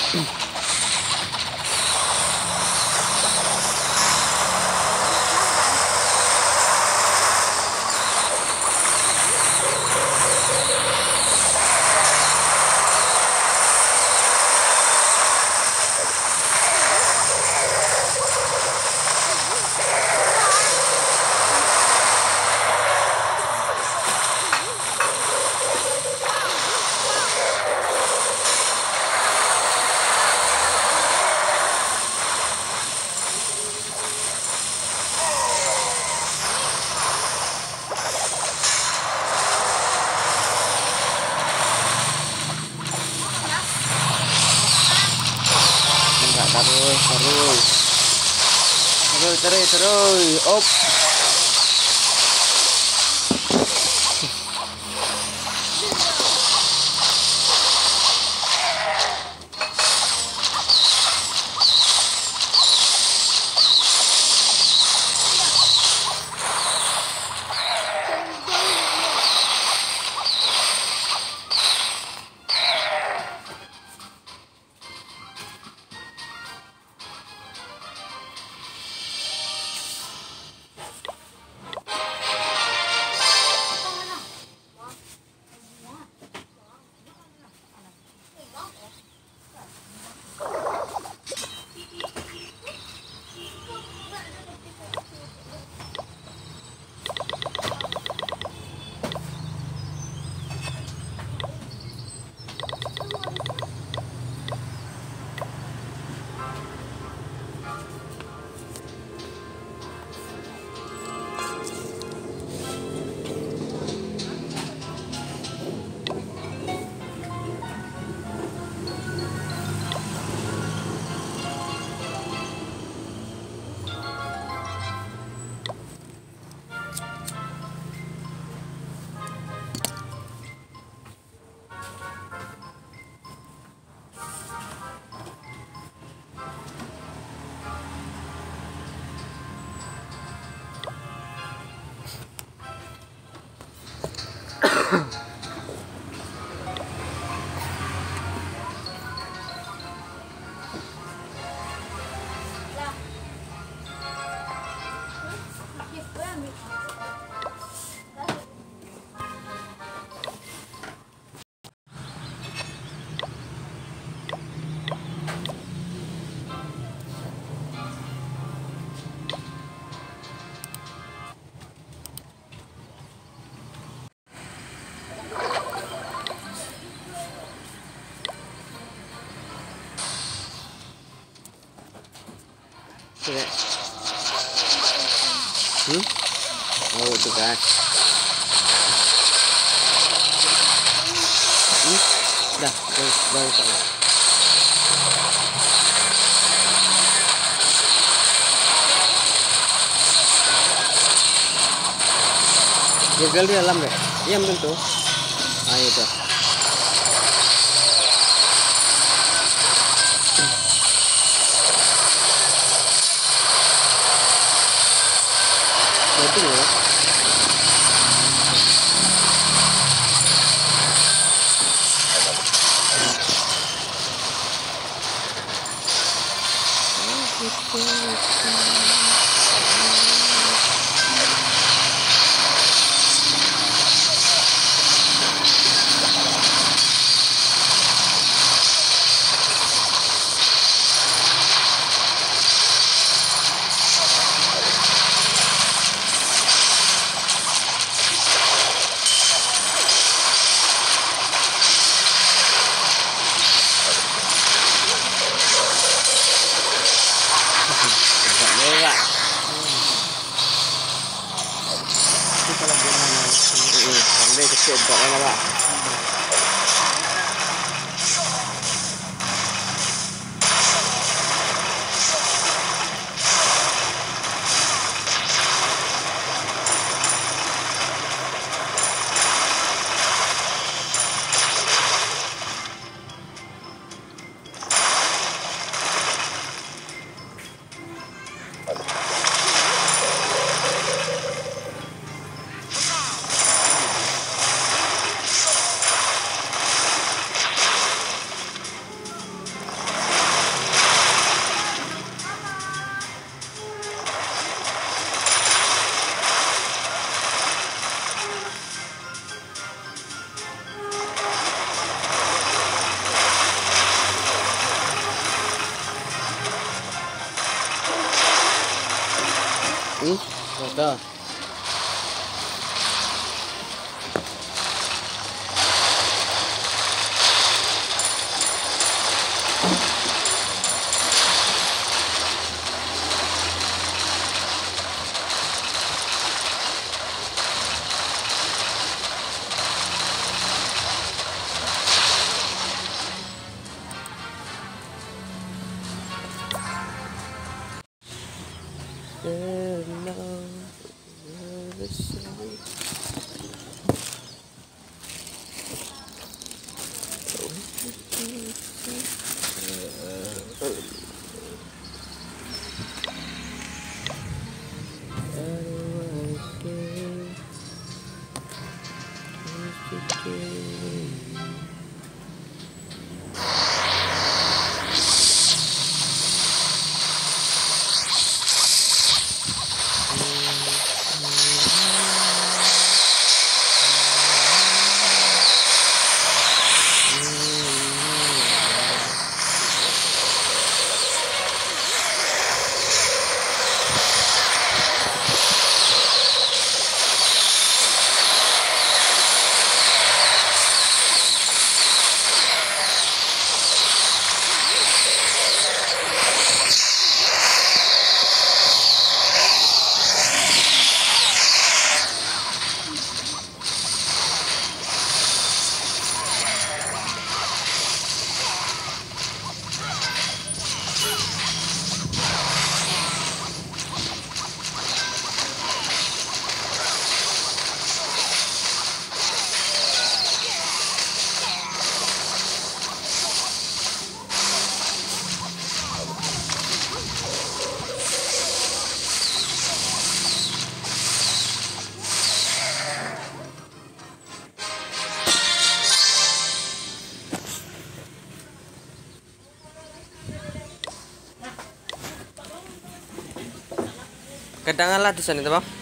Oh. Oh, Aroy. Terus op Coba. Hmm? Oh, the back. Baru, baru tahu. Gagal di alam deh. Iya, betul. Ayo dah. 就走了，好吧。 있다. Kedangan lah di sana, Bang.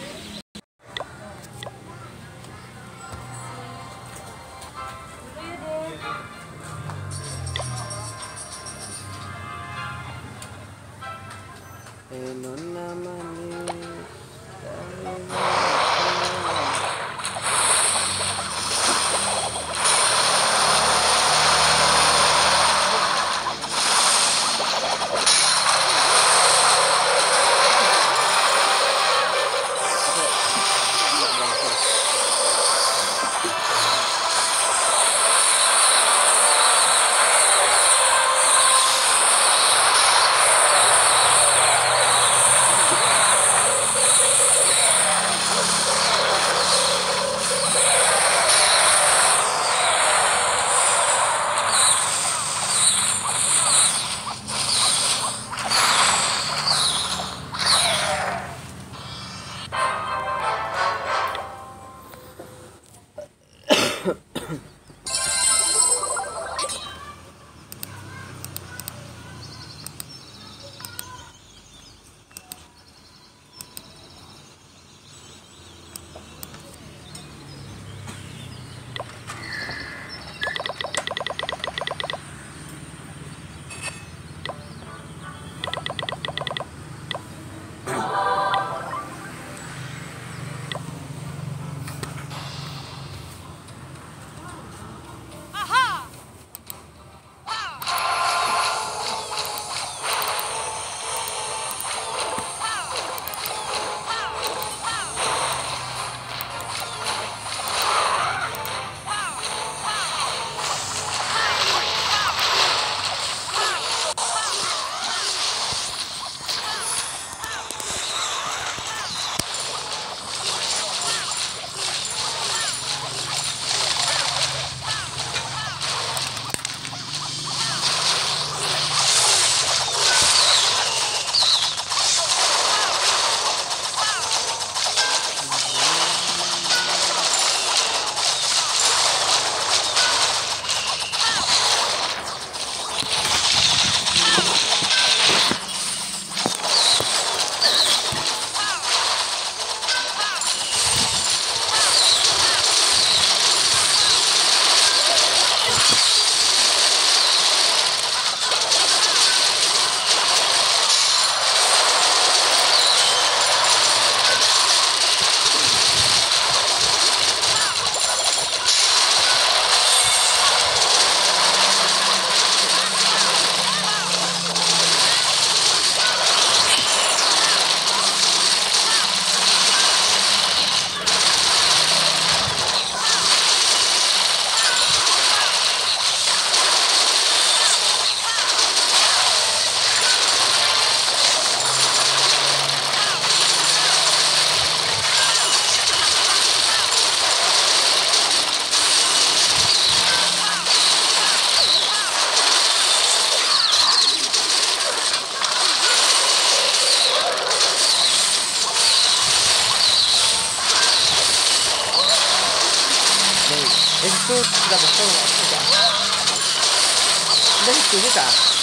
都个的不剩了，是的。那是九十三。